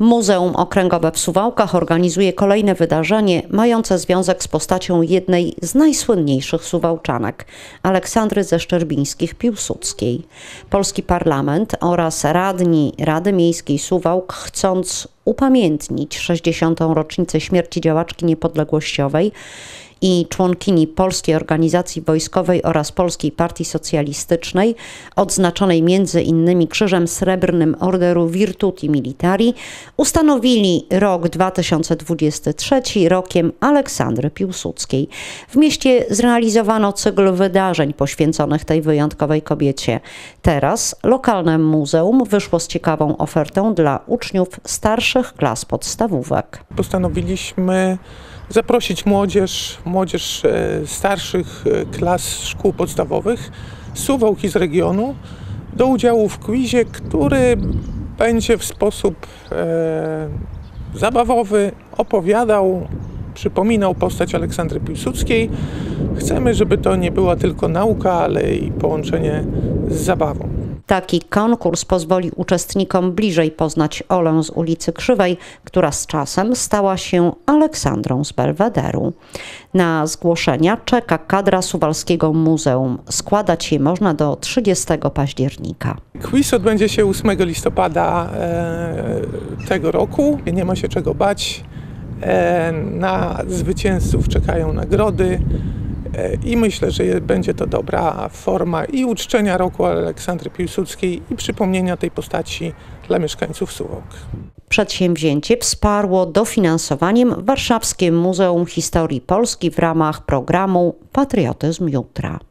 Muzeum Okręgowe w Suwałkach organizuje kolejne wydarzenie mające związek z postacią jednej z najsłynniejszych suwałczanek, Aleksandry ze Szczerbińskich-Piłsudskiej. Polski Parlament oraz radni Rady Miejskiej Suwałk chcąc upamiętnić 60. rocznicę śmierci działaczki niepodległościowej i członkini Polskiej Organizacji Wojskowej oraz Polskiej Partii Socjalistycznej, odznaczonej między innymi Krzyżem Srebrnym Orderu Virtuti Militari, ustanowili rok 2023 rokiem Aleksandry Piłsudskiej. W mieście zrealizowano cykl wydarzeń poświęconych tej wyjątkowej kobiecie. Teraz lokalne muzeum wyszło z ciekawą ofertą dla uczniów starszych klas podstawówek. Postanowiliśmy zaprosić młodzież, młodzież e, starszych e, klas szkół podstawowych z Suwałki z regionu do udziału w quizie, który będzie w sposób e, zabawowy opowiadał, przypominał postać Aleksandry Piłsudskiej. Chcemy, żeby to nie była tylko nauka, ale i połączenie z zabawą. Taki konkurs pozwoli uczestnikom bliżej poznać Olę z ulicy Krzywej, która z czasem stała się Aleksandrą z Belwederu. Na zgłoszenia czeka kadra Suwalskiego Muzeum. Składać je można do 30 października. Quiz odbędzie się 8 listopada e, tego roku. Nie ma się czego bać. E, na zwycięzców czekają nagrody. E, I myślę, że będzie to dobra forma i uczczenia roku Aleksandry Piłsudskiej i przypomnienia tej postaci dla mieszkańców Suwałk. Przedsięwzięcie wsparło dofinansowaniem Warszawskie Muzeum Historii Polski w ramach programu Patriotyzm Jutra.